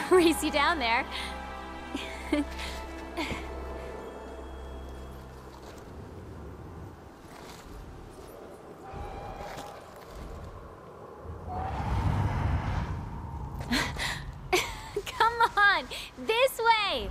race you down there. Come on, this way!